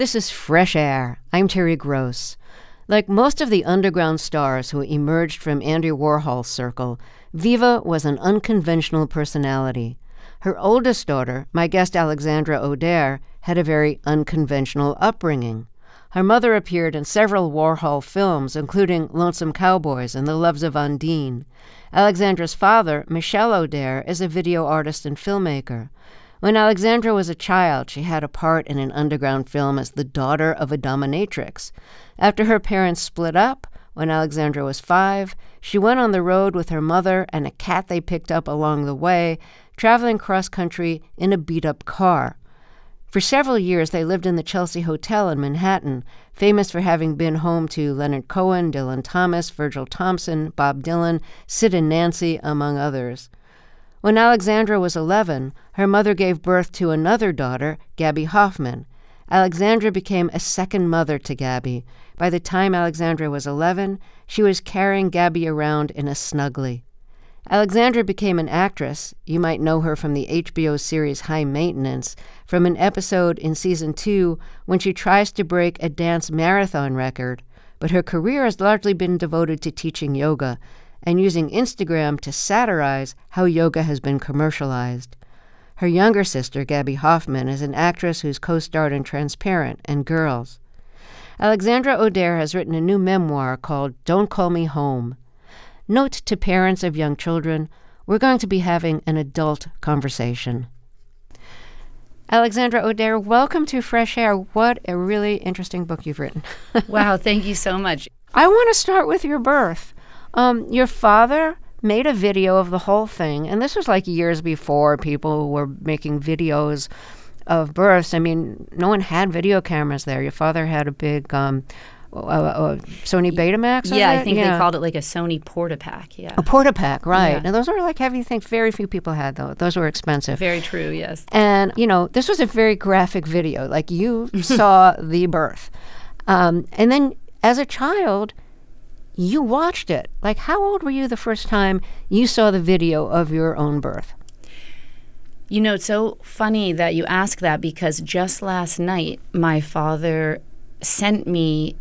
This is Fresh Air. I'm Terry Gross. Like most of the underground stars who emerged from Andy Warhol's circle, Viva was an unconventional personality. Her oldest daughter, my guest Alexandra Auder, had a very unconventional upbringing. Her mother appeared in several Warhol films, including Lonesome Cowboys and The Loves of Ondine. Alexandra's father, Michel Auder, is a video artist and filmmaker. When Alexandra was a child, she had a part in an underground film as the daughter of a dominatrix. After her parents split up, when Alexandra was five, she went on the road with her mother and a cat they picked up along the way, traveling cross country in a beat up car. For several years, they lived in the Chelsea Hotel in Manhattan, famous for having been home to Leonard Cohen, Dylan Thomas, Virgil Thomson, Bob Dylan, Sid and Nancy, among others. When Alexandra was 11, her mother gave birth to another daughter, Gaby Hoffmann. Alexandra became a second mother to Gaby. By the time Alexandra was 11, she was carrying Gaby around in a snuggly. Alexandra became an actress. You might know her from the HBO series High Maintenance, from an episode in season two when she tries to break a dance marathon record. But her career has largely been devoted to teaching yoga, and using Instagram to satirize how yoga has been commercialized. Her younger sister, Gaby Hoffmann, is an actress who's co starred in Transparent and Girls. Alexandra Auder has written a new memoir called Don't Call Me Home. Note to parents of young children we're going to be having an adult conversation. Alexandra Auder, welcome to Fresh Air. What a really interesting book you've written. wow, thank you so much. I want to start with your birth. Um, your father made a video of the whole thing, and this was like years before people were making videos of births. I mean, no one had video cameras there. Your father had a big um, uh, uh, Sony Betamax. Yeah, I think yeah. they called it like a Sony Portapak. Yeah, a Portapak, right? Yeah. And those were like heavy things. Very few people had those. Those were expensive. Very true. Yes. And you know, this was a very graphic video. Like you saw the birth, um, and then as a child you watched it. Like, how old were you the first time you saw the video of your own birth? You know, it's so funny that you ask that because just last night, my father sent me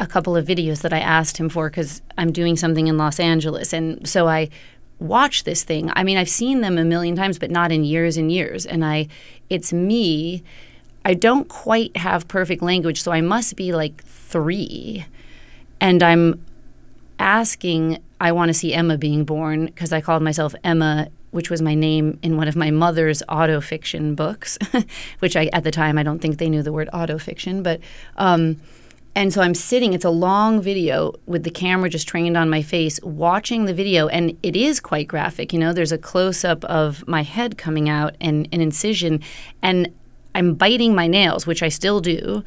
a couple of videos that I asked him for because I'm doing something in Los Angeles. And so I watched this thing. I mean, I've seen them a million times, but not in years and years. And I, it's me. I don't quite have perfect language, so I must be like three. And I'm asking, I want to see Emma being born because I called myself Emma, which was my name in one of my mother's autofiction books, which I at the time I don't think they knew the word autofiction, but. Um, and so I'm sitting, it's a long video with the camera just trained on my face, watching the video, and it is quite graphic. You know, there's a close up of my head coming out and an incision, and I'm biting my nails, which I still do.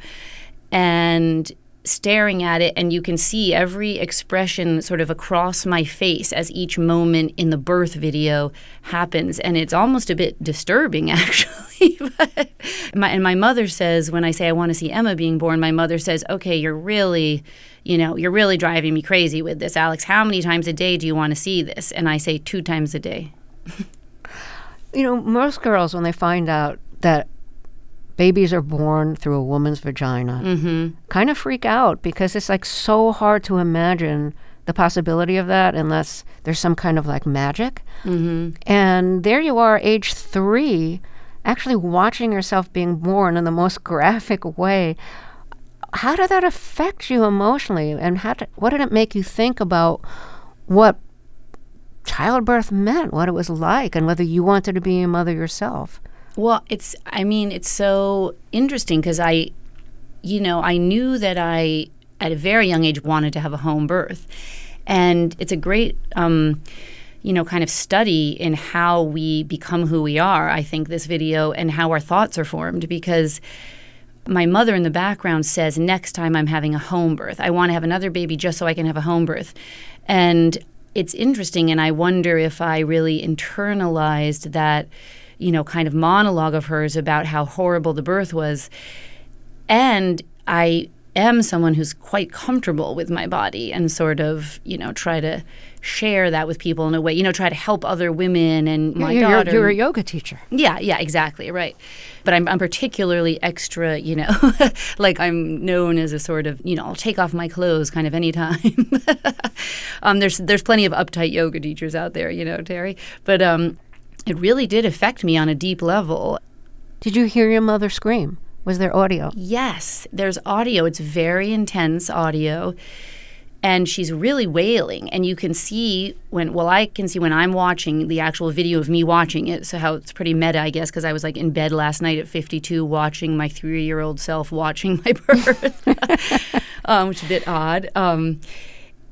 And staring at it and you can see every expression sort of across my face as each moment in the birth video happens. And it's almost a bit disturbing actually. My, and my mother says when i say i want to see emma being born my mother says okay you're really you know you're really driving me crazy with this alex. How many times a day do you want to see this? And i say two times a day. You know most girls when they find out that babies are born through a woman's vagina mm-hmm. kind of freak out because it's like so hard to imagine the possibility of that unless there's some kind of like magic. Mm-hmm. And there you are, age three, actually watching yourself being born in the most graphic way. How did that affect you emotionally? And how did, what did it make you think about what childbirth meant, what it was like, and whether you wanted to be a mother yourself? Well, it's, I mean, it's so interesting because I, you know, I knew that I, at a very young age, wanted to have a home birth. And it's a great, um, you know, kind of study in how we become who we are, I think, this video, and how our thoughts are formed because my mother in the background says, next time I'm having a home birth, I want to have another baby just so I can have a home birth. And it's interesting, and I wonder if I really internalized that you know, kind of monologue of hers about how horrible the birth was. And I am someone who's quite comfortable with my body and sort of, you know, try to share that with people in a way, you know, try to help other women and my you're, daughter. You're a yoga teacher. Yeah, yeah, exactly, right. But I'm, I'm particularly extra, you know, like I'm known as a sort of, you know, I'll take off my clothes kind of anytime. um, there's there's plenty of uptight yoga teachers out there, you know, Terry. But um, it really did affect me on a deep level. Did you hear your mother scream? Was there audio? Yes, there's audio. It's very intense audio and she's really wailing and you can see when well i can see when i'm watching the actual video of me watching it so how it's pretty meta i guess because i was like in bed last night at 52 watching my three-year-old self watching my birth um, which is a bit odd um,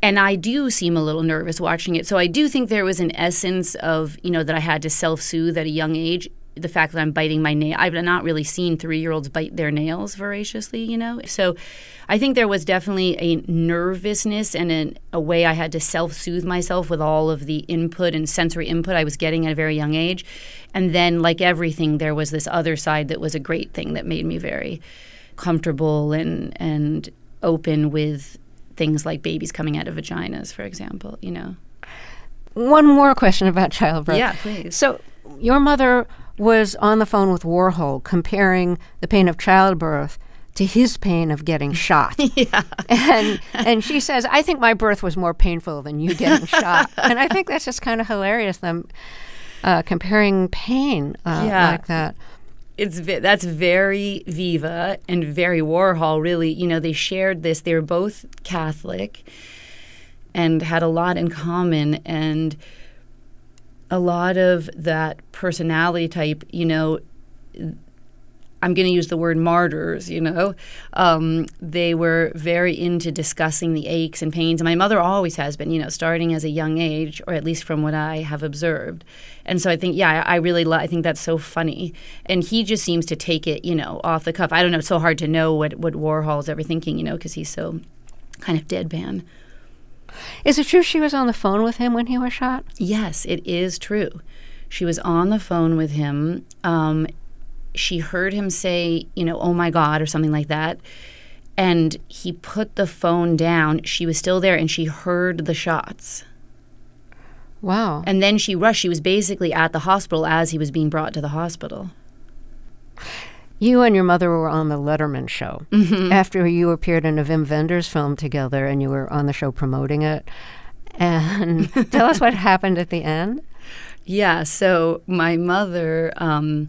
and I do seem a little nervous watching it. So I do think there was an essence of, you know, that I had to self soothe at a young age the fact that I'm biting my nail. I've not really seen three year olds bite their nails voraciously, you know? So I think there was definitely a nervousness and an, a way I had to self soothe myself with all of the input and sensory input I was getting at a very young age. And then, like everything, there was this other side that was a great thing that made me very comfortable and, and open with things like babies coming out of vaginas, for example, you know? One more question about childbirth. Yeah, please. So, your mother was on the phone with Warhol comparing the pain of childbirth to his pain of getting shot. yeah. And and she says, I think my birth was more painful than you getting shot. And I think that's just kind of hilarious them uh, comparing pain uh, Yeah. like that. It's that's very Viva and very Warhol. Really, you know, they shared this. They were both Catholic and had a lot in common, and a lot of that personality type. You know, I'm going to use the word martyrs. You know, um, they were very into discussing the aches and pains. And my mother always has been. You know, starting as a young age, or at least from what I have observed. And so I think, yeah, I I really, I think that's so funny. And he just seems to take it, you know, off the cuff. I don't know. It's so hard to know what what Warhol's ever thinking, you know, because he's so kind of deadpan. Is it true she was on the phone with him when he was shot? Yes, it is true. She was on the phone with him. Um, she heard him say, you know, oh my God, or something like that. And he put the phone down. She was still there and she heard the shots. Wow. And then she rushed. She was basically at the hospital as he was being brought to the hospital. You and your mother were on the Letterman show Mm-hmm. after you appeared in a Wim Wenders film together and you were on the show promoting it. And tell us what happened at the end. Yeah, so my mother um,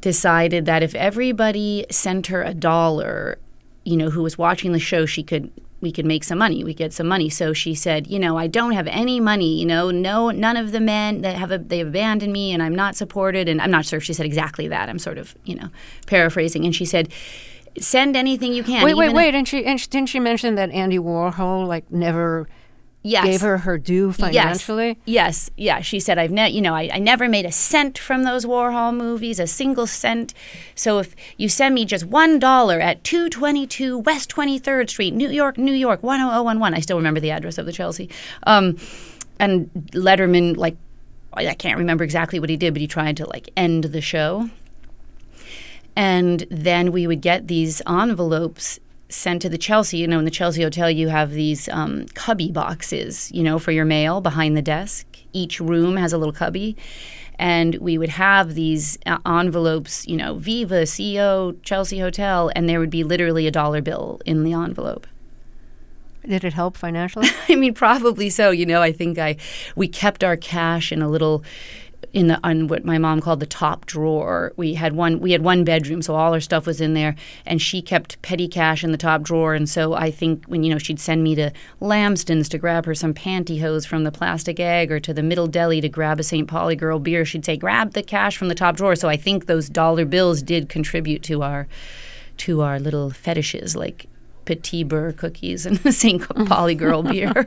decided that if everybody sent her a dollar, you know, who was watching the show, she could we could make some money. We get some money. So she said, you know, I don't have any money. You know, no, none of the men that have a, they abandoned me, and I'm not supported. And I'm not sure if she said exactly that. I'm sort of, you know, paraphrasing. And she said, send anything you can. Wait, wait, wait! And she and she, didn't she mention that Andy Warhol like never Yes. gave her her due financially? Yes, yes, yeah. She said, "I've ne- you know, I, I never made a cent from those Warhol movies, a single cent. So if you send me just one dollar at two twenty two West Twenty Third Street, New York, New York, one zero zero one one. I still remember the address of the Chelsea. Um, and Letterman, like, I can't remember exactly what he did, but he tried to like end the show. And then we would get these envelopes sent to the Chelsea. You know, in the Chelsea Hotel, you have these um, cubby boxes, you know, for your mail behind the desk. Each room has a little cubby. And we would have these uh, envelopes, you know, Viva, CEO, Chelsea Hotel, and there would be literally a dollar bill in the envelope. Did it help financially? I mean, probably so. You know, I think I we kept our cash in a little in the on what my mom called the top drawer. We had one we had one bedroom, so all her stuff was in there, and she kept petty cash in the top drawer. And so I think when you know she'd send me to Lamston's to grab her some pantyhose from the plastic egg, or to the Middle Deli to grab a St. Pauli girl beer, she'd say grab the cash from the top drawer. So I think those dollar bills did contribute to our to our little fetishes like petit beurre cookies and St. Pauli girl beer.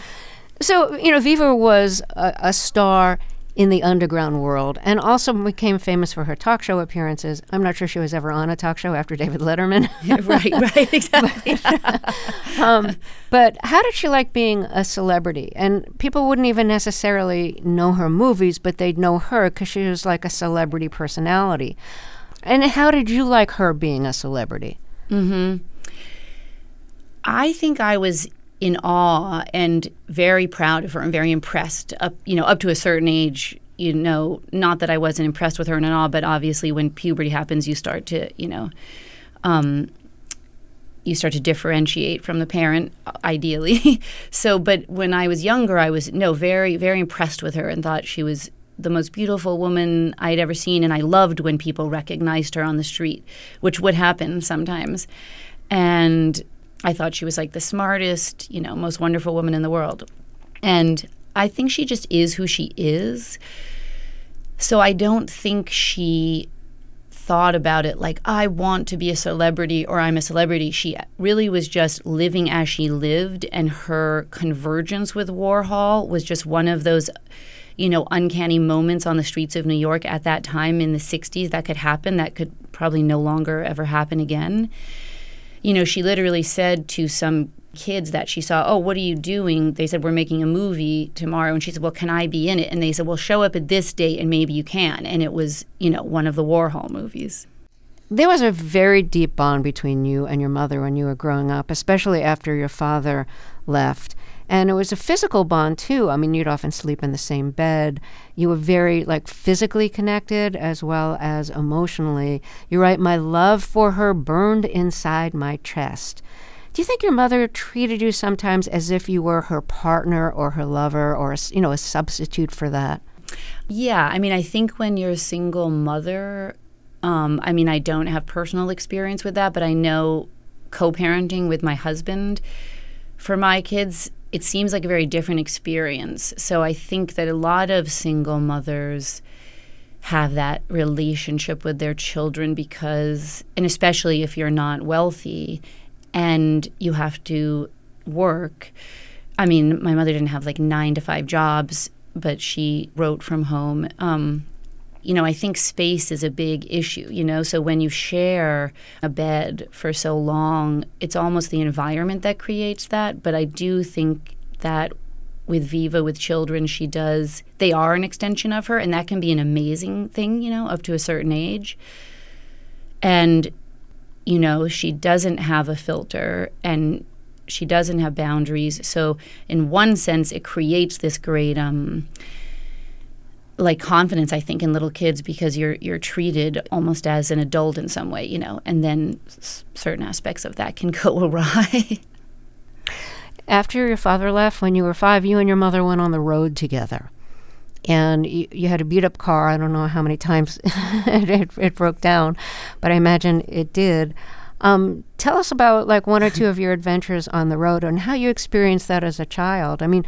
so you know, Viva was a, a star in the underground world, and also became famous for her talk show appearances. I'm not sure she was ever on a talk show after David Letterman. right, right, exactly. um, but how did she like being a celebrity? And people wouldn't even necessarily know her movies, but they'd know her because she was like a celebrity personality. And how did you like her being a celebrity? mm-hmm. I think I was in awe and very proud of her and very impressed up you know up to a certain age. You know not that I wasn't impressed with her and all but obviously when puberty happens you start to you know um, you start to differentiate from the parent ideally. So but when I was younger I was no very very impressed with her and thought she was the most beautiful woman i had ever seen. And I loved when people recognized her on the street which would happen sometimes. And I thought she was like the smartest, you know, most wonderful woman in the world. And I think she just is who she is. So I don't think she thought about it like, I want to be a celebrity or I'm a celebrity. She really was just living as she lived, and her convergence with Warhol was just one of those, you know, uncanny moments on the streets of New York at that time in the 60s that could happen that could probably no longer ever happen again you know, she literally said to some kids that she saw, Oh, what are you doing? They said, We're making a movie tomorrow. And she said, Well, can I be in it? And they said, Well, show up at this date and maybe you can. And it was, you know, one of the Warhol movies. There was a very deep bond between you and your mother when you were growing up, especially after your father left. And it was a physical bond too. I mean, you'd often sleep in the same bed. You were very like physically connected as well as emotionally. You write, My love for her burned inside my chest. Do you think your mother treated you sometimes as if you were her partner or her lover or a, you know a substitute for that? Yeah, I mean, I think when you're a single mother, um, I mean, I don't have personal experience with that, but I know co-parenting with my husband for my kids it seems like a very different experience. So I think that a lot of single mothers have that relationship with their children because, and especially if you're not wealthy and you have to work. I mean, my mother didn't have like nine to five jobs, but she wrote from home. Um, you know, I think space is a big issue, you know. So when you share a bed for so long, it's almost the environment that creates that. But I do think that with Viva, with children, she does, they are an extension of her, and that can be an amazing thing, you know, up to a certain age. And, you know, she doesn't have a filter and she doesn't have boundaries. So, in one sense, it creates this great, um, like confidence I think in little kids because you're you're treated almost as an adult in some way, you know, and then certain aspects of that can go awry. After your father left when you were 5, you and your mother went on the road together. And you, you had a beat up car. I don't know how many times it, it, it, broke down, but I imagine it did. Um, tell us about like one or two of your adventures on the road and how you experienced that as a child. I mean,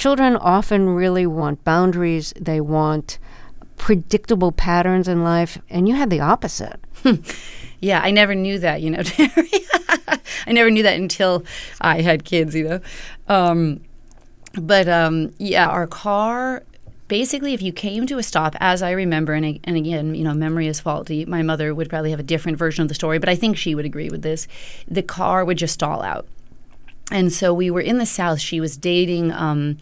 children often really want boundaries, they want predictable patterns in life, and you had the opposite. yeah, I never knew that, you know, Terry. I never knew that until I had kids, you know. Um, but um, yeah, our car basically, if you came to a stop, as I remember, and, and again, you know, memory is faulty. My mother would probably have a different version of the story, but I think she would agree with this. The car would just stall out and so we were in the South. She was dating, um,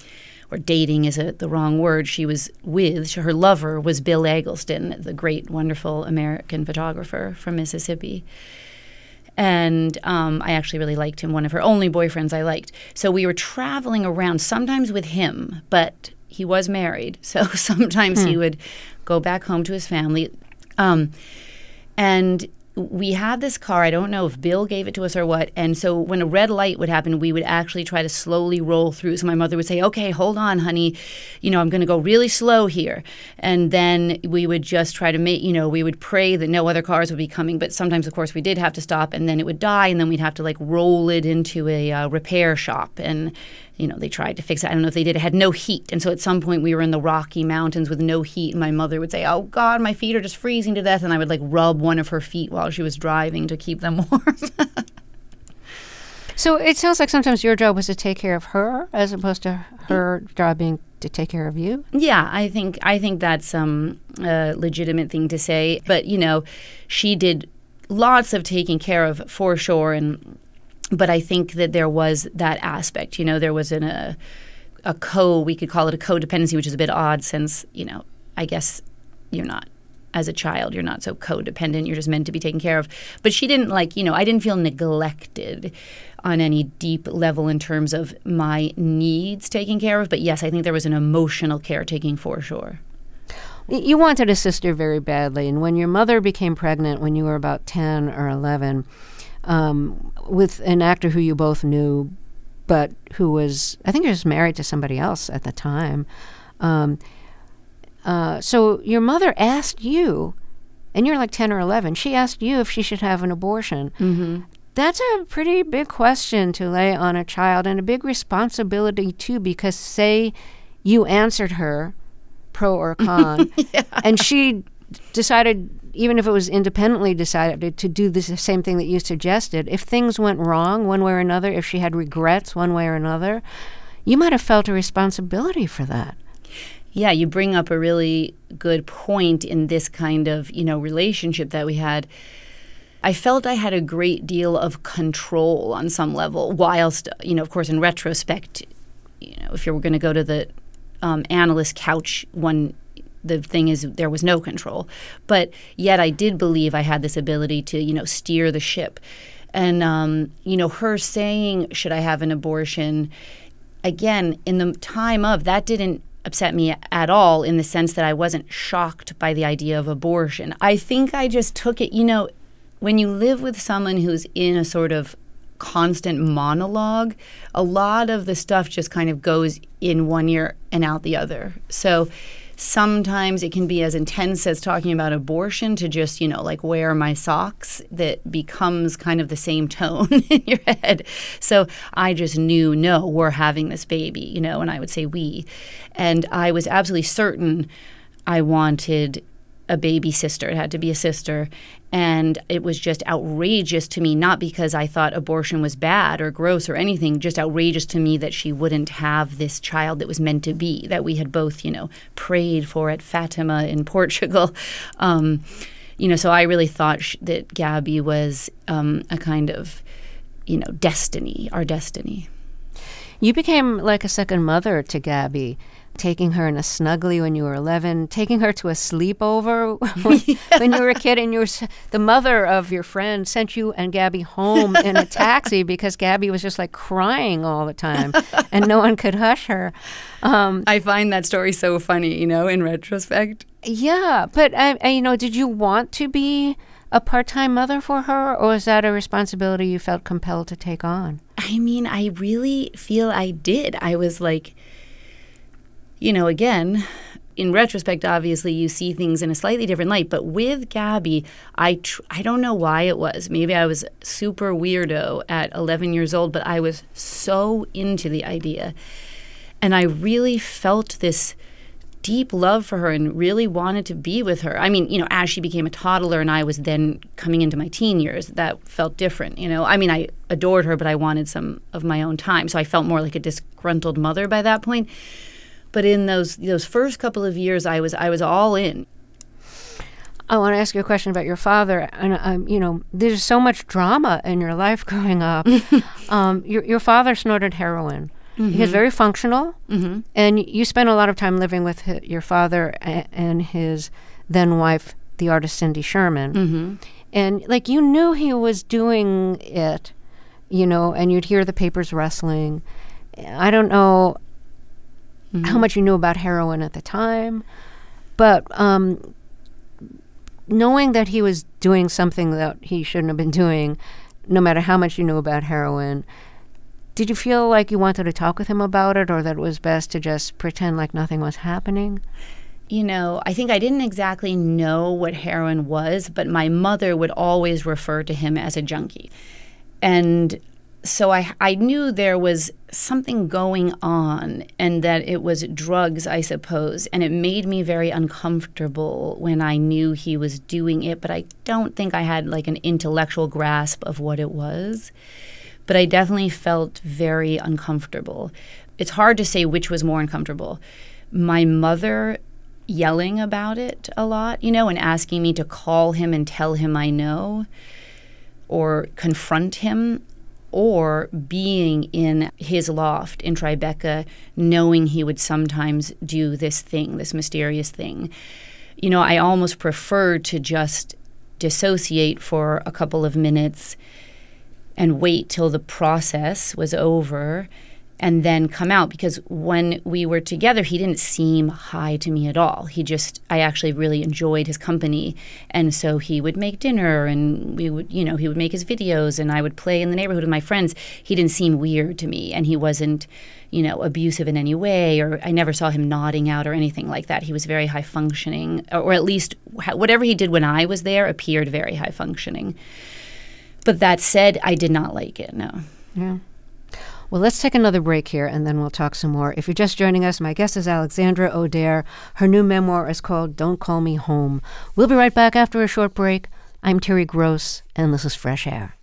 or dating is a, the wrong word. She was with, her lover was Bill Eggleston, the great, wonderful American photographer from Mississippi. And um, I actually really liked him, one of her only boyfriends I liked. So we were traveling around, sometimes with him, but he was married. So sometimes hmm. he would go back home to his family. Um, and we had this car. I don't know if Bill gave it to us or what. And so when a red light would happen, we would actually try to slowly roll through. So my mother would say, "Okay, hold on, honey. You know, I'm going to go really slow here." And then we would just try to make, you know, we would pray that no other cars would be coming. But sometimes, of course, we did have to stop, and then it would die, and then we'd have to like roll it into a uh, repair shop and you know, they tried to fix it. I don't know if they did. It had no heat. And so at some point we were in the Rocky Mountains with no heat. And my mother would say, Oh God, my feet are just freezing to death. And I would like rub one of her feet while she was driving to keep them warm. so it sounds like sometimes your job was to take care of her as opposed to her job being to take care of you. Yeah, I think I think that's um, a legitimate thing to say. But you know, she did lots of taking care of for sure and but I think that there was that aspect. You know, there was an, a a co we could call it a codependency, which is a bit odd since you know I guess you're not as a child. You're not so codependent. You're just meant to be taken care of. But she didn't like, you know, I didn't feel neglected on any deep level in terms of my needs taken care of. But yes, I think there was an emotional caretaking for sure. You wanted a sister very badly, and when your mother became pregnant when you were about 10 or 11, um, with an actor who you both knew, but who was, I think he was married to somebody else at the time. Um, uh, so your mother asked you, and you're like 10 or 11, she asked you if she should have an abortion. Mm-hmm. That's a pretty big question to lay on a child and a big responsibility, too, because say you answered her pro or con, yeah. and she decided, even if it was independently decided, to do the same thing that you suggested. If things went wrong one way or another, if she had regrets one way or another, you might have felt a responsibility for that. Yeah, you bring up a really good point in this kind of, you know, relationship that we had. I felt I had a great deal of control on some level, whilst, you know, of course, in retrospect, you know, if you were going to go to the um, analyst couch one the thing is there was no control. But yet i did believe i had this ability to you know steer the ship. And um, you know her saying should i have an abortion? Again in the time of that didn't upset me at all in the sense that i wasn't shocked by the idea of abortion. I think i just took it you know when you live with someone who's in a sort of constant monologue, a lot of the stuff just kind of goes in one ear and out the other. So sometimes it can be as intense as talking about abortion to just, you know, like where are my socks that becomes kind of the same tone in your head. So I just knew, no, we're having this baby, you know, and I would say we. And I was absolutely certain I wanted a baby sister. It had to be a sister. And it was just outrageous to me, not because I thought abortion was bad or gross or anything, just outrageous to me that she wouldn't have this child that was meant to be, that we had both, you know, prayed for at Fatima in Portugal. Um, you know, so I really thought that Gaby was um, a kind of, you know, destiny, our destiny. You became like a second mother to Gaby taking her in a snuggly when you were 11, taking her to a sleepover when, yeah. when you were a kid, and you were, the mother of your friend sent you and Gaby home in a taxi because Gaby was just like crying all the time and no one could hush her. Um, I find that story so funny, you know, in retrospect. Yeah, but, I, I, you know, did you want to be a part time mother for her, or is that a responsibility you felt compelled to take on? I mean, I really feel I did. I was like, you know, again, in retrospect, obviously, you see things in a slightly different light. But with Gaby, I I don't know why it was. Maybe I was super weirdo at 11 years old, but I was so into the idea, and I really felt this deep love for her and really wanted to be with her. I mean, you know, as she became a toddler and I was then coming into my teen years, that felt different. You know, I mean, I adored her, but I wanted some of my own time, so I felt more like a disgruntled mother by that point. But in those those first couple of years, I was I was all in. I want to ask you a question about your father, and um, you know, there's so much drama in your life growing up. um, your your father snorted heroin. Mm-hmm. He was very functional, mm-hmm. and you spent a lot of time living with his, your father a- and his then wife, the artist Cindy Sherman. Mm-hmm. And like you knew he was doing it, you know, and you'd hear the papers rustling. I don't know mm-hmm. how much you knew about heroin at the time, but um, knowing that he was doing something that he shouldn't have been doing, no matter how much you knew about heroin, did you feel like you wanted to talk with him about it or that it was best to just pretend like nothing was happening? You know, I think I didn't exactly know what heroin was, but my mother would always refer to him as a junkie. And so I, I knew there was something going on and that it was drugs, I suppose. And it made me very uncomfortable when I knew he was doing it, but I don't think I had like an intellectual grasp of what it was. But I definitely felt very uncomfortable. It's hard to say which was more uncomfortable. My mother yelling about it a lot, you know, and asking me to call him and tell him I know or confront him or being in his loft in Tribeca, knowing he would sometimes do this thing, this mysterious thing. you know, I almost preferred to just dissociate for a couple of minutes and wait till the process was over and then come out because when we were together he didn't seem high to me at all. He just i actually really enjoyed his company. And so he would make dinner and we would you know he would make his videos and i would play in the neighborhood with my friends. He didn't seem weird to me and he wasn't you know abusive in any way or i never saw him nodding out or anything like that. He was very high functioning or at least whatever he did when i was there appeared very high functioning. But that said i did not like it no. Yeah well, let's take another break here and then we'll talk some more. If you're just joining us, my guest is Alexandra Auder. Her new memoir is called Don't Call Me Home. We'll be right back after a short break. I'm Terry Gross, and this is Fresh Air.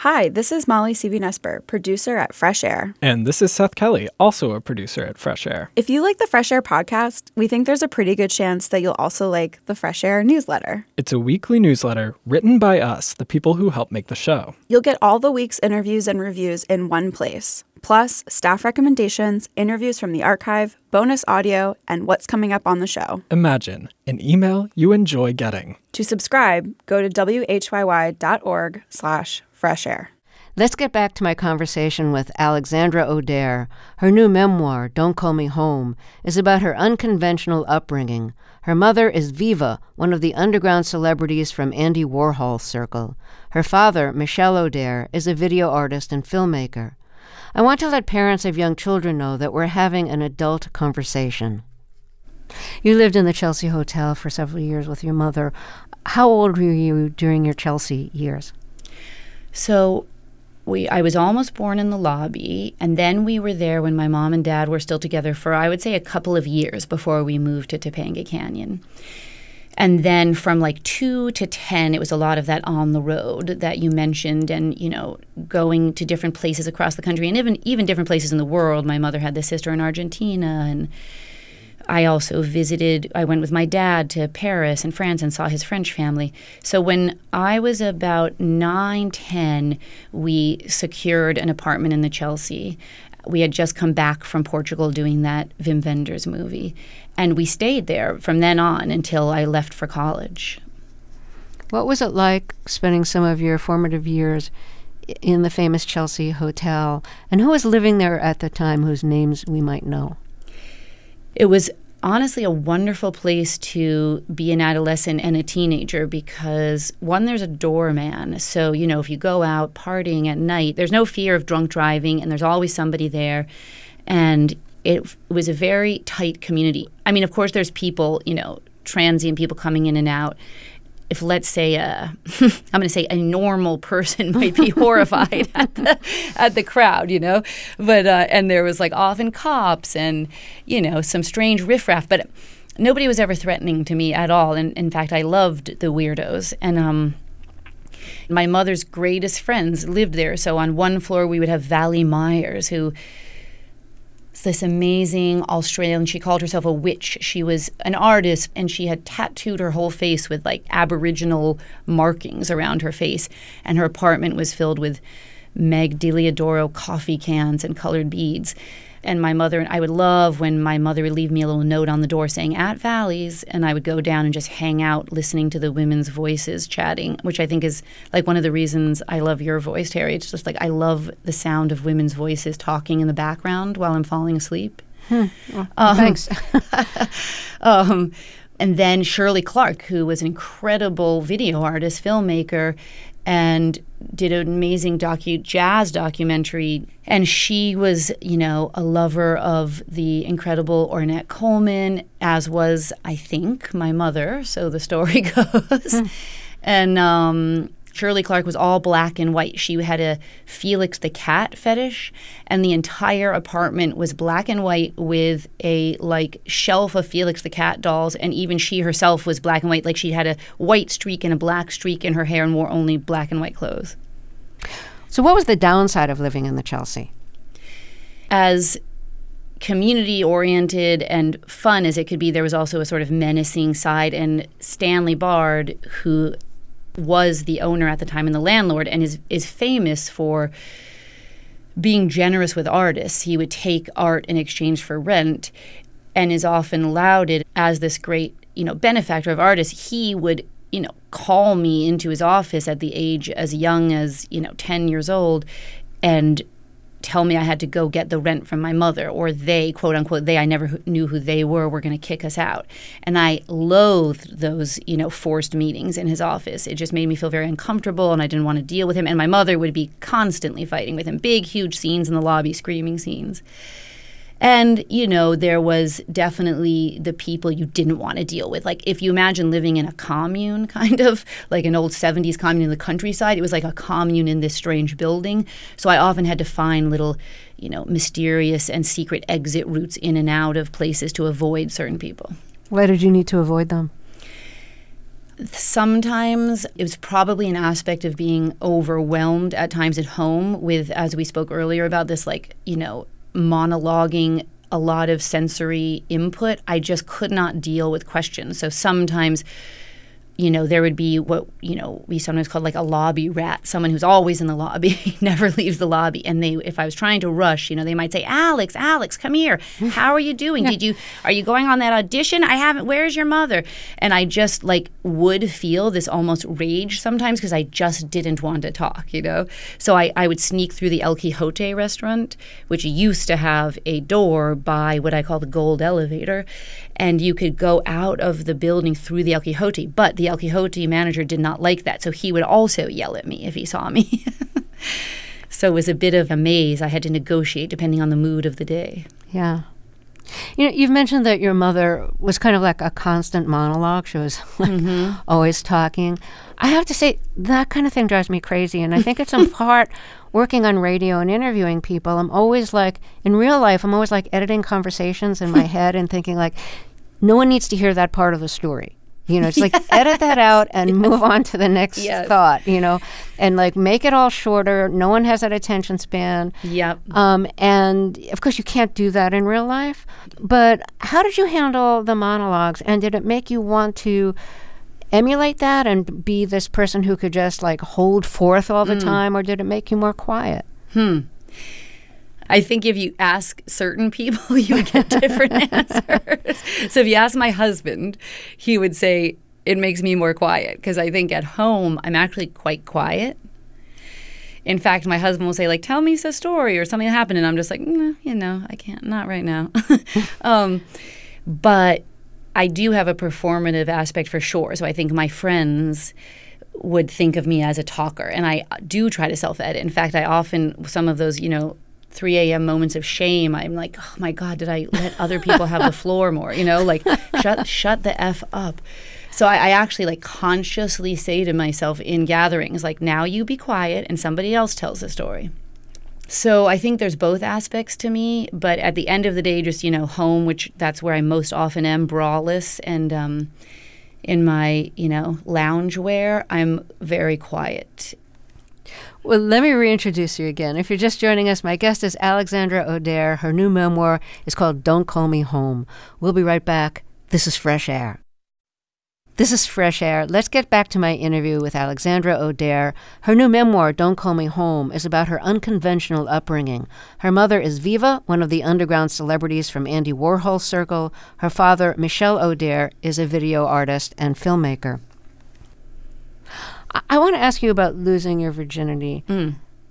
Hi, this is Molly Seavy-Nesper, producer at Fresh Air. And this is Seth Kelly, also a producer at Fresh Air. If you like the Fresh Air podcast, we think there's a pretty good chance that you'll also like the Fresh Air newsletter. It's a weekly newsletter written by us, the people who help make the show. You'll get all the week's interviews and reviews in one place, plus staff recommendations, interviews from the archive, bonus audio, and what's coming up on the show. Imagine an email you enjoy getting. To subscribe, go to whyy.org slash fresh air. Let's get back to my conversation with Alexandra Auder. Her new memoir, Don't Call Me Home, is about her unconventional upbringing. Her mother is Viva, one of the underground celebrities from Andy Warhol's circle. Her father, Michel Auder, is a video artist and filmmaker. I want to let parents of young children know that we're having an adult conversation. You lived in the Chelsea Hotel for several years with your mother. How old were you during your Chelsea years? So we I was almost born in the lobby and then we were there when my mom and dad were still together for I would say a couple of years before we moved to Topanga Canyon. And then from like 2 to 10 it was a lot of that on the road that you mentioned and you know going to different places across the country and even even different places in the world. My mother had this sister in Argentina and I also visited, I went with my dad to Paris and France and saw his French family. So when I was about 9, 10, we secured an apartment in the Chelsea. We had just come back from Portugal doing that Wim Wenders movie. And we stayed there from then on until I left for college. What was it like spending some of your formative years in the famous Chelsea Hotel? And who was living there at the time whose names we might know? It was honestly a wonderful place to be an adolescent and a teenager because one there's a doorman. So you know if you go out partying at night there's no fear of drunk driving and there's always somebody there. And it was a very tight community. I mean of course there's people you know transient people coming in and out if let's say a, I'm going to say a normal person might be horrified at the at the crowd, you know, but uh, and there was like often cops and you know some strange riffraff, but nobody was ever threatening to me at all. And in fact, I loved the weirdos and um. My mother's greatest friends lived there. So on one floor, we would have Vali Myers, who this amazing Australian. She called herself a witch. She was an artist and she had tattooed her whole face with like Aboriginal markings around her face. And her apartment was filled with Medaglia d'Oro coffee cans and colored beads and my mother and I would love when my mother would leave me a little note on the door saying at Vali's and I would go down and just hang out listening to the women's voices chatting, which I think is like one of the reasons I love your voice, Terry. It's just like I love the sound of women's voices talking in the background while I'm falling asleep. Hmm. Well, um, thanks. um, and then Shirley Clarke, who was an incredible video artist, filmmaker, and did an amazing docu jazz documentary and she was you know a lover of the incredible ornette coleman as was i think my mother so the story goes mm. and um, Shirley Clarke was all black and white. She had a Felix the cat fetish, and the entire apartment was black and white with a like shelf of Felix the cat dolls, and even she herself was black and white. Like she had a white streak and a black streak in her hair and wore only black and white clothes. So, what was the downside of living in the Chelsea? As community oriented and fun as it could be, there was also a sort of menacing side. And Stanley Bard, who was the owner at the time and the landlord, and is is famous for being generous with artists. He would take art in exchange for rent, and is often lauded as this great you know, benefactor of artists, he would, you know, call me into his office at the age as young as, you know, 10 years old and tell me I had to go get the rent from my mother, or they, quote unquote, they, I never knew who they were, were going to kick us out. And I loathed those, you know, forced meetings in his office. It just made me feel very uncomfortable, and I didn't want to deal with him. And my mother would be constantly fighting with him, big, huge scenes in the lobby, screaming scenes. And, you know, there was definitely the people you didn't want to deal with. Like, if you imagine living in a commune, kind of like an old 70s commune in the countryside, it was like a commune in this strange building. So I often had to find little, you know, mysterious and secret exit routes in and out of places to avoid certain people. Why did you need to avoid them? Sometimes it was probably an aspect of being overwhelmed at times at home with, as we spoke earlier about this, like, you know, monologuing a lot of sensory input. I just could not deal with questions. So sometimes, you know, there would be what, you know, we sometimes call like a lobby rat, someone who's always in the lobby, never leaves the lobby. And they, if I was trying to rush, you know, they might say, Alex, Alex, come here. How are you doing? Did you, are you going on that audition? I haven't, where's your mother? And I just like would feel this almost rage sometimes because I just didn't want to talk, you know? So I, I would sneak through the El Quijote restaurant, which used to have a door by what I call the gold elevator. And you could go out of the building through the El Quijote. But the El Quijote manager did not like that. So he would also yell at me if he saw me. so it was a bit of a maze. I had to negotiate depending on the mood of the day. Yeah. You know, you've mentioned that your mother was kind of like a constant monologue. She was like mm-hmm. always talking. I have to say that kind of thing drives me crazy, and I think it's in part working on radio and interviewing people. I'm always like in real life. I'm always like editing conversations in my head and thinking like, no one needs to hear that part of the story. You know, it's like edit that out and move on to the next Yes. thought. You know, and like make it all shorter. No one has that attention span. Yep. Um, and of course, you can't do that in real life. But how did you handle the monologues? And did it make you want to emulate that and be this person who could just like hold forth all the time? Or did it make you more quiet? I think if you ask certain people, you would get different answers. So if you ask my husband, he would say, it makes me more quiet because I think at home, I'm actually quite quiet. In fact, my husband will say, like, tell me a story or something happened. And I'm just like, nah, you know, I can't, not right now. um, but I do have a performative aspect for sure. So I think my friends would think of me as a talker. And I do try to self edit. In fact, I often, some of those, you know, 3 a.m. moments of shame, I'm like, oh my God, did I let other people have the floor more? You know, like, shut, shut the F up. So I, I actually like consciously say to myself in gatherings, like, now you be quiet and somebody else tells the story. So I think there's both aspects to me, but at the end of the day, just you know, home, which that's where I most often am, braless, and um, in my you know lounge wear, I'm very quiet. Well, let me reintroduce you again. If you're just joining us, my guest is Alexandra Auder. Her new memoir is called Don't Call Me Home. We'll be right back. This is Fresh Air. This is Fresh Air. Let's get back to my interview with Alexandra Auder. Her new memoir, Don't Call Me Home, is about her unconventional upbringing. Her mother is Viva, one of the underground celebrities from Andy Warhol's circle. Her father, Michel Auder, is a video artist and filmmaker. I, I want to ask you about losing your virginity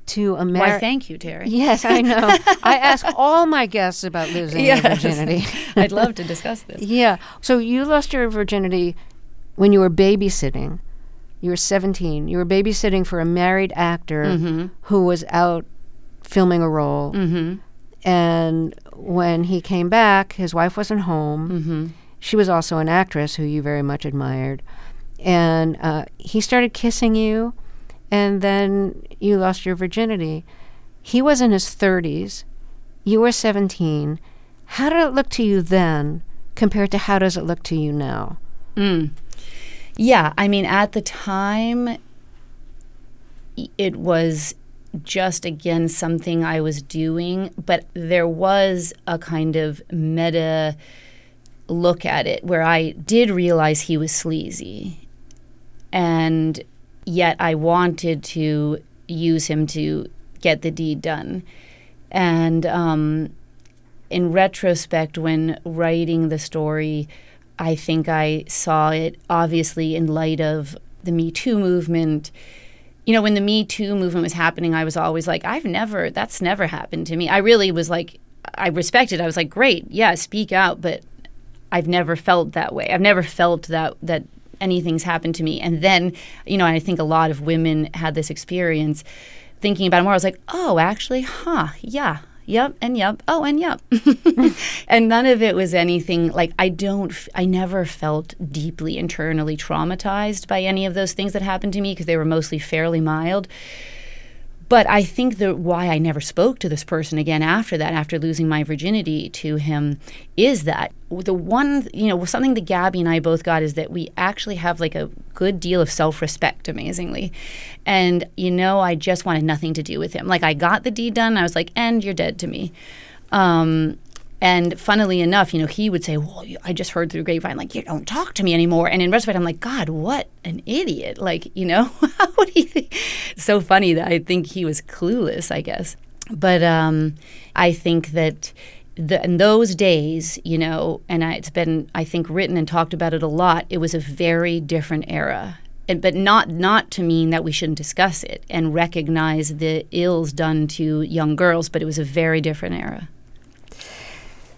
to a Why, thank you, Terry. Yes, I know. I ask all my guests about losing Yes. your virginity. I'd love to discuss this. Yeah. So you lost your virginity when you were babysitting. You were 17. You were babysitting for a married actor who was out filming a role. Mm-hmm. And when he came back, his wife wasn't home. Mm-hmm. She was also an actress who you very much admired. And uh, he started kissing you, and then you lost your virginity. He was in his 30s. You were 17. How did it look to you then compared to how does it look to you now? Mm. Yeah, I mean, at the time, it was just again something I was doing, but there was a kind of meta look at it where I did realize he was sleazy. And yet I wanted to use him to get the deed done. And um, in retrospect, when writing the story, I think I saw it obviously in light of the Me Too movement. You know, when the Me Too movement was happening, I was always like, I've never, that's never happened to me. I really was like, I respected. I was like, great, yeah, speak out, but I've never felt that way. I've never felt that that anything's happened to me. And then, you know, I think a lot of women had this experience thinking about it more. I was like, oh, actually, huh, yeah, yep and yep oh and yep and none of it was anything like i don't i never felt deeply internally traumatized by any of those things that happened to me because they were mostly fairly mild but I think that why I never spoke to this person again after that, after losing my virginity to him, is that the one, you know, something that Gaby and I both got is that we actually have like a good deal of self respect, amazingly. And, you know, I just wanted nothing to do with him. Like, I got the deed done. I was like, and you're dead to me. Um, and funnily enough, you know, he would say, "Well, I just heard through grapevine, like you don't talk to me anymore." And in retrospect, I'm like, "God, what an idiot!" Like, you know, how do you Think? So funny that I think he was clueless. I guess, but um, I think that the, in those days, you know, and I, it's been, I think, written and talked about it a lot. It was a very different era. And, but not not to mean that we shouldn't discuss it and recognize the ills done to young girls, but it was a very different era.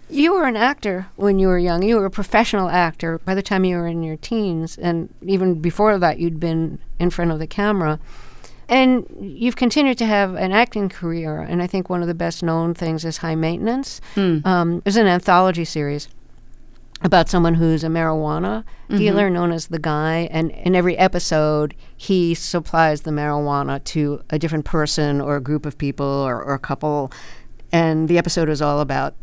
You were an actor when you were young. You were a professional actor by the time you were in your teens. And even before that, you'd been in front of the camera. And you've continued to have an acting career. And I think one of the best known things is High Maintenance. Mm. Um, there's an anthology series about someone who's a marijuana mm-hmm. dealer known as the guy and in every episode he supplies the marijuana to a different person or a group of people or, or a couple and the episode is all about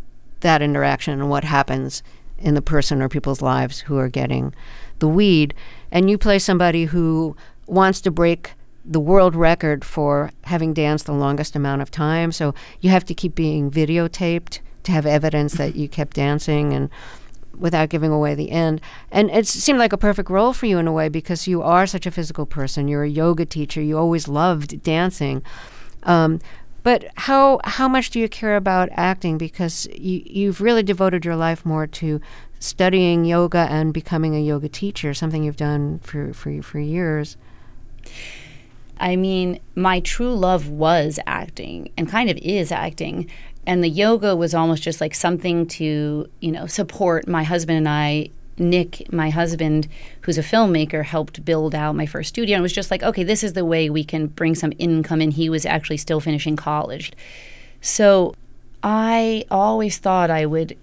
that interaction and what happens in the person or people's lives who are getting the weed. And you play somebody who wants to break the world record for having danced the longest amount of time. So you have to keep being videotaped to have evidence that you kept dancing and without giving away the end. And it seemed like a perfect role for you in a way because you are such a physical person. You're a yoga teacher. You always loved dancing. Um, but how how much do you care about acting? Because you you've really devoted your life more to studying yoga and becoming a yoga teacher, something you've done for for for years. I mean, my true love was acting and kind of is acting. And the yoga was almost just like something to, you know, support my husband and I Nick, my husband, who's a filmmaker, helped build out my first studio and was just like, okay, this is the way we can bring some income. And he was actually still finishing college. So I always thought I would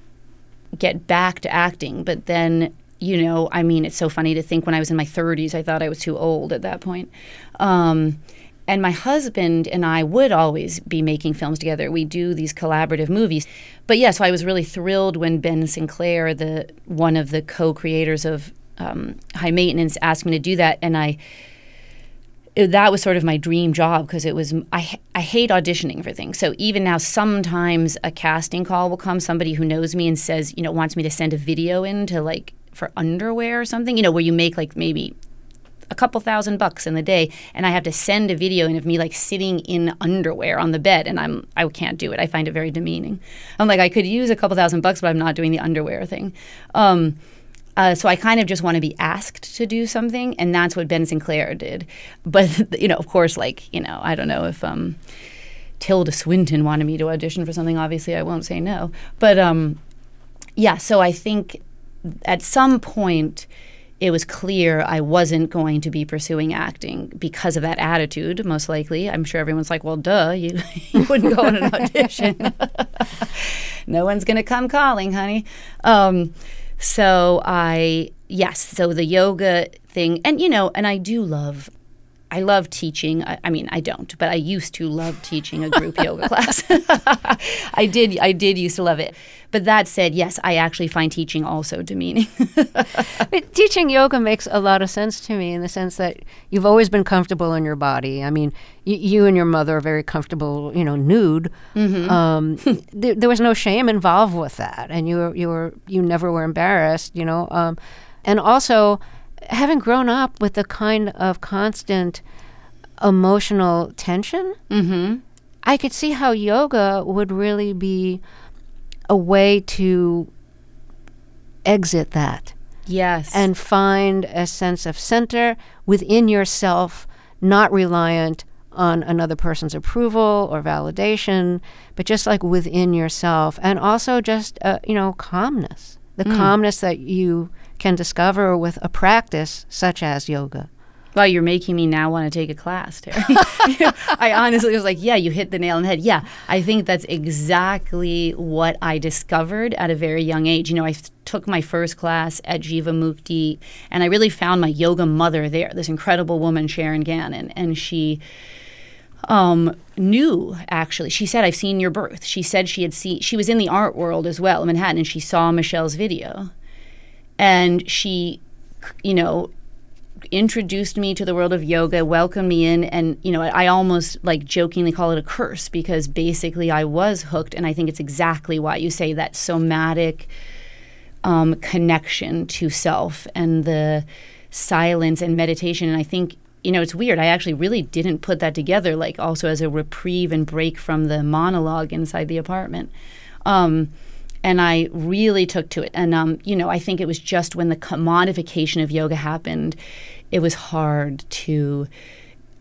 get back to acting, but then, you know, I mean, it's so funny to think when I was in my 30s, I thought I was too old at that point. Um, and my husband and I would always be making films together. We do these collaborative movies. But yeah, so I was really thrilled when Ben Sinclair, the one of the co-creators of um, High Maintenance, asked me to do that, and I. It, that was sort of my dream job because it was I I hate auditioning for things. So even now, sometimes a casting call will come, somebody who knows me and says, you know, wants me to send a video in to like for underwear or something, you know, where you make like maybe a couple thousand bucks in the day and I have to send a video in of me like sitting in underwear on the bed and I'm I can't do it. I find it very demeaning. I'm like I could use a couple thousand bucks but I'm not doing the underwear thing. Um, uh, so I kind of just want to be asked to do something, and that's what Ben Sinclair did. But you know, of course, like you know, I don't know if um, Tilda Swinton wanted me to audition for something. Obviously, I won't say no. But um, yeah, so I think at some point it was clear I wasn't going to be pursuing acting because of that attitude, most likely. I'm sure everyone's like, well, duh, you, you wouldn't go on an audition. no one's going to come calling, honey. Um, so I, yes, so the yoga thing, and you know, and I do love I love teaching. I, I, mean, I don't, but I used to love teaching a group yoga class. I did. I did used to love it. But that said, yes, I actually find teaching also demeaning. teaching yoga makes a lot of sense to me in the sense that you've always been comfortable in your body. I mean, y- you and your mother are very comfortable, you know, nude. Mm-hmm. Um, th- there was no shame involved with that, and you were, you were you never were embarrassed, you know. Um, and also having grown up with the kind of constant emotional tension, mm-hmm. I could see how yoga would really be a way to exit that. Yes. and find a sense of center within yourself, not reliant on another person's approval or validation, but just like within yourself, and also just uh, you know calmness, the calmness that you can discover with a practice such as yoga. Well, you're making me now want to take a class, Terry. I honestly was like, yeah, you hit the nail on the head. Yeah, I think that's exactly what I discovered at a very young age. You know, I took my first class at Jivamukti, and I really found my yoga mother there, this incredible woman, Sharon Gannon. And she um, knew actually. She said, I've seen your birth. She said she had seen, she was in the art world as well in Manhattan, and she saw Michel's video. And she, you know, introduced me to the world of yoga, welcomed me in, and you know, I, almost like jokingly call it a curse because basically I was hooked, and I think it's exactly why you say that somatic um, connection to self and the silence and meditation. And I think you know it's weird. I actually really didn't put that together, like also as a reprieve and break from the monologue inside the apartment. Um, and I really took to it. And um, you know, I think it was just when the commodification of yoga happened, it was hard to.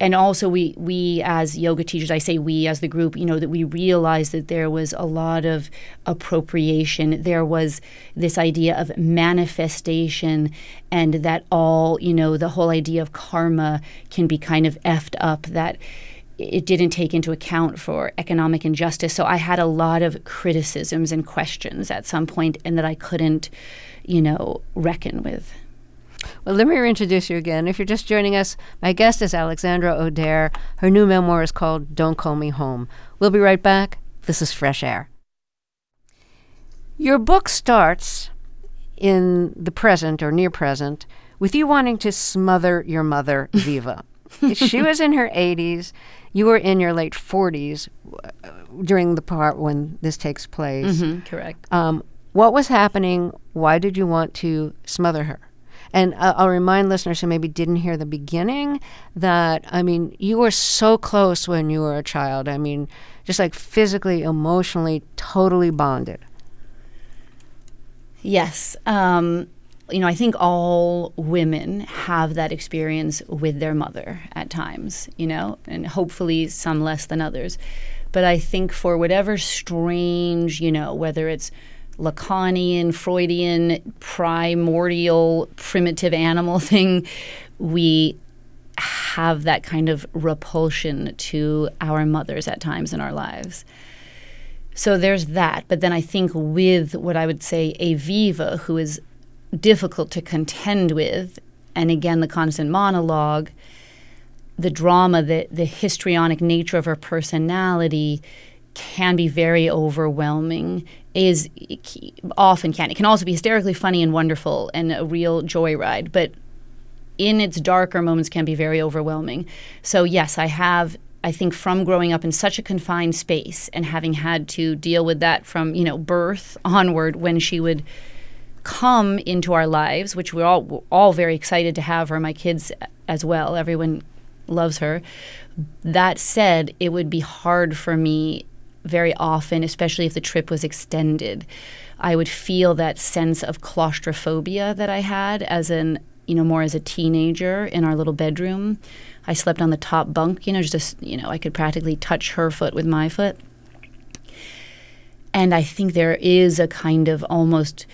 And also, we we as yoga teachers, I say we as the group, you know, that we realized that there was a lot of appropriation. There was this idea of manifestation, and that all, you know, the whole idea of karma can be kind of effed up. That it didn't take into account for economic injustice. So I had a lot of criticisms and questions at some point, and that I couldn't, you know, reckon with. Well, let me reintroduce you again. If you're just joining us, my guest is Alexandra Auder. Her new memoir is called Don't Call Me Home. We'll be right back. This is Fresh Air. Your book starts in the present or near present with you wanting to smother your mother, Viva. She was in her 80s. You were in your late 40s uh, during the part when this takes place. Mm-hmm, correct. Um, what was happening? Why did you want to smother her? And uh, I'll remind listeners who maybe didn't hear the beginning that, I mean, you were so close when you were a child. I mean, just like physically, emotionally, totally bonded. Yes. Um, you know, I think all women have that experience with their mother at times, you know, and hopefully some less than others. But I think for whatever strange, you know, whether it's Lacanian, Freudian, primordial, primitive animal thing, we have that kind of repulsion to our mothers at times in our lives. So there's that. But then I think with what I would say a Viva, who is difficult to contend with, and again, the constant monologue, the drama, the, the histrionic nature of her personality can be very overwhelming is often can. It can also be hysterically funny and wonderful and a real joyride but in its darker moments can be very overwhelming. So yes i have i think from growing up in such a confined space and having had to deal with that from you know birth onward when she would come into our lives which we're all all very excited to have her my kids as well everyone loves her that said it would be hard for me very often, especially if the trip was extended, I would feel that sense of claustrophobia that I had as an, you know, more as a teenager in our little bedroom. I slept on the top bunk, you know, just, you know, I could practically touch her foot with my foot. And I think there is a kind of almost,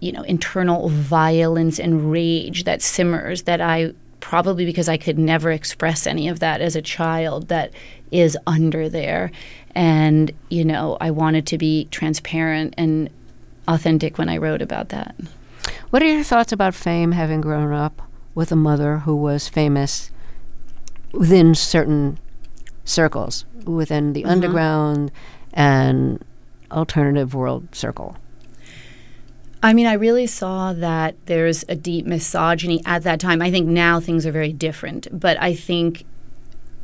you know, internal violence and rage that simmers that I probably because I could never express any of that as a child that is under there. And, you know, I wanted to be transparent and authentic when I wrote about that. What are your thoughts about fame having grown up with a mother who was famous within certain circles, within the mm-hmm. underground and alternative world circle? I mean, I really saw that there's a deep misogyny at that time. I think now things are very different, but I think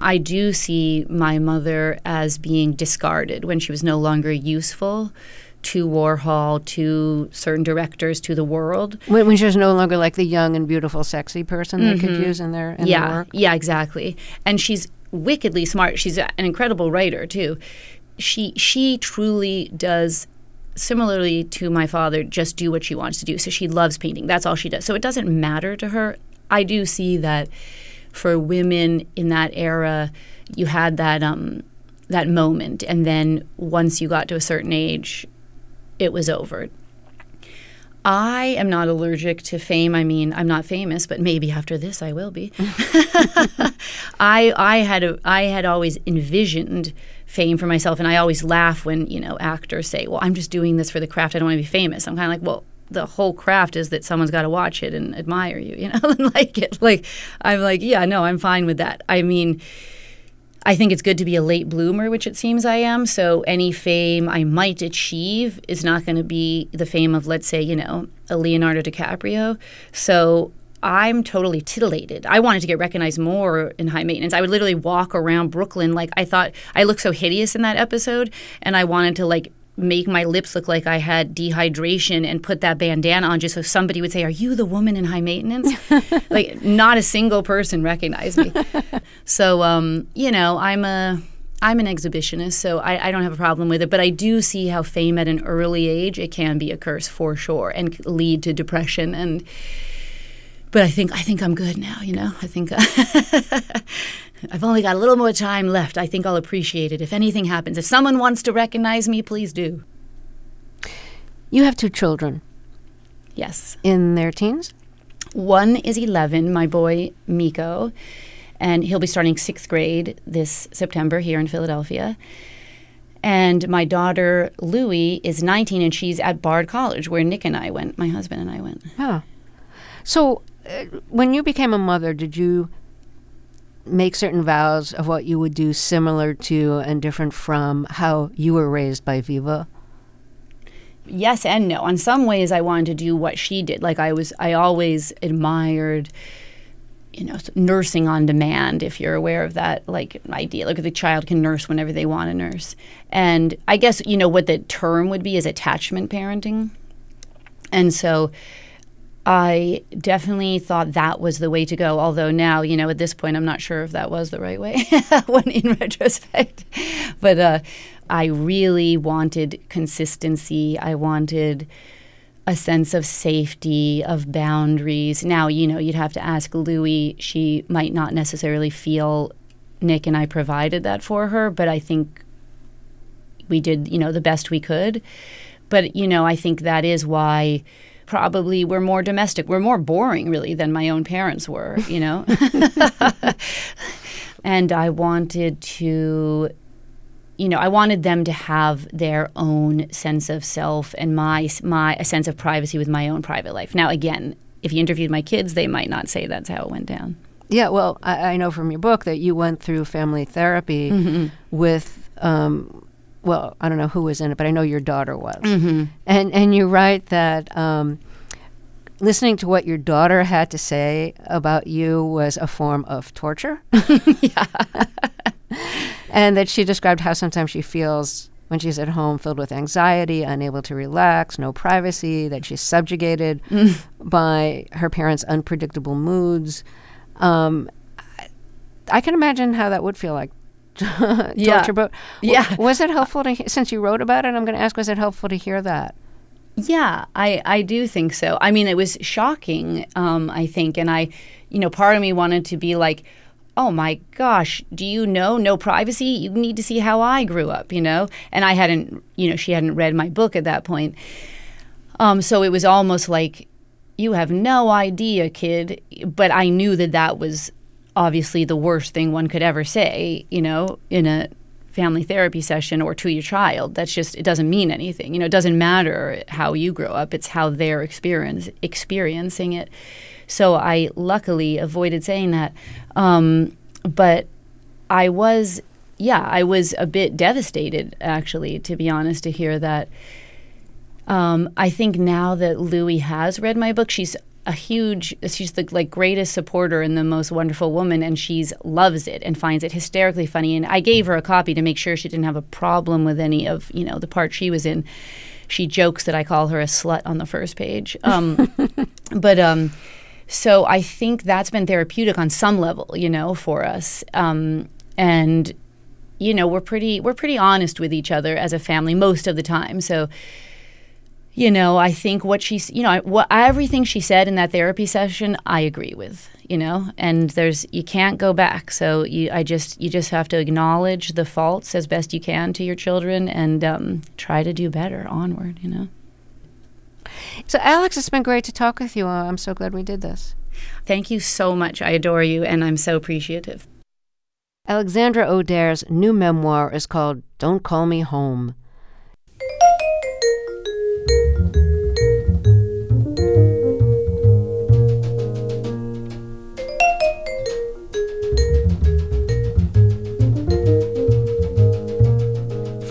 I do see my mother as being discarded when she was no longer useful to Warhol, to certain directors, to the world. When, when she was no longer like the young and beautiful, sexy person mm-hmm. they could mm-hmm. use in their in yeah, their work. Yeah, exactly. And she's wickedly smart. She's an incredible writer too. She she truly does similarly to my father, just do what she wants to do. So she loves painting. That's all she does. So it doesn't matter to her. I do see that for women in that era, you had that um, that moment, and then once you got to a certain age, it was over. I am not allergic to fame. I mean, I'm not famous, but maybe after this I will be. I I had a, I had always envisioned fame for myself, and I always laugh when you know actors say, "Well, I'm just doing this for the craft. I don't want to be famous." I'm kind of like, "Well, the whole craft is that someone's got to watch it and admire you, you know, and like it. Like I'm like, yeah, no, I'm fine with that. I mean." I think it's good to be a late bloomer, which it seems I am. So any fame I might achieve is not going to be the fame of, let's say, you know, a Leonardo DiCaprio. So I'm totally titillated. I wanted to get recognized more in high maintenance. I would literally walk around Brooklyn like I thought I looked so hideous in that episode, and I wanted to like make my lips look like I had dehydration and put that bandana on just so somebody would say, Are you the woman in high maintenance? like, not a single person recognized me. so, um, you know, I'm a. I'm an exhibitionist, so I, I, don't have a problem with it. But I do see how fame at an early age it can be a curse for sure and lead to depression. And but I think I think I'm good now. You know, I think I've only got a little more time left. I think I'll appreciate it if anything happens. If someone wants to recognize me, please do. You have two children. Yes. In their teens? One is 11, my boy Miko, and he'll be starting sixth grade this September here in Philadelphia. And my daughter Louie is 19, and she's at Bard College, where Nick and I went. My husband and I went. Huh. So, when you became a mother, did you make certain vows of what you would do similar to and different from how you were raised by Viva? Yes and no. On some ways I wanted to do what she did. Like I was I always admired you know, nursing on demand, if you're aware of that like idea. Like the child can nurse whenever they want to nurse. And I guess, you know, what the term would be is attachment parenting. And so I definitely thought that was the way to go. Although now, you know, at this point, I'm not sure if that was the right way when in retrospect. But uh, I really wanted consistency. I wanted a sense of safety, of boundaries. Now, you know, you'd have to ask Louie. She might not necessarily feel Nick and I provided that for her, but I think we did, you know, the best we could. But, you know, I think that is why probably were more domestic. We're more boring, really, than my own parents were, you know? and I wanted to, you know, I wanted them to have their own sense of self and my, my a sense of privacy with my own private life. Now, again, if you interviewed my kids, they might not say that's how it went down. Yeah, well, I, I know from your book that you went through family therapy mm-hmm. with um, well, I don't know who was in it, but I know your daughter was. Mm-hmm. And and you write that um, listening to what your daughter had to say about you was a form of torture. yeah. and that she described how sometimes she feels when she's at home filled with anxiety, unable to relax, no privacy, that she's subjugated mm. by her parents' unpredictable moods. Um, I can imagine how that would feel like torture. Yeah. But yeah. was it helpful to since you wrote about it? I'm going to ask, was it helpful to hear that? Yeah, I, I do think so. I mean, it was shocking, um, I think. And I, you know, part of me wanted to be like, oh my gosh, do you know no privacy? You need to see how I grew up, you know? And I hadn't, you know, she hadn't read my book at that point. Um, so it was almost like, you have no idea, kid. But I knew that that was obviously the worst thing one could ever say, you know, in a family therapy session or to your child. That's just it doesn't mean anything. You know, it doesn't matter how you grow up. It's how they're experience experiencing it. So I luckily avoided saying that. Um, but I was yeah, I was a bit devastated actually, to be honest, to hear that. Um, I think now that Louie has read my book, she's a huge she's the like greatest supporter and the most wonderful woman and she's loves it and finds it hysterically funny. And I gave her a copy to make sure she didn't have a problem with any of you know the part she was in. She jokes that I call her a slut on the first page. Um, but um, so I think that's been therapeutic on some level you know for us. Um, and you know we're pretty we're pretty honest with each other as a family most of the time. So you know, I think what she's, you know, what everything she said in that therapy session, I agree with, you know, and there's you can't go back. So you, I just, you just have to acknowledge the faults as best you can to your children and um, try to do better onward, you know. So, Alex, it's been great to talk with you. I'm so glad we did this. Thank you so much. I adore you, and I'm so appreciative. Alexandra Auder's new memoir is called Don't Call Me Home.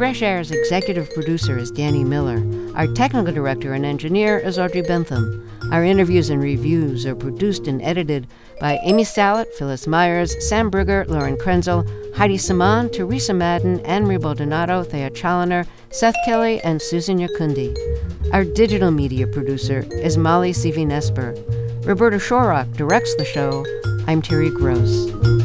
Fresh Air's executive producer is Danny Miller. Our technical director and engineer is Audrey Bentham. Our interviews and reviews are produced and edited by Amy Salit, Phyllis Myers, Sam Brigger, Lauren Krenzel, Heidi Saman, Teresa Madden, Anne Baldonado, Thea Chaloner, Seth Kelly, and Susan Nyakundi. Our digital media producer is Molly Seavy Nesper. Roberta Shorrock directs the show. I'm Terry Gross.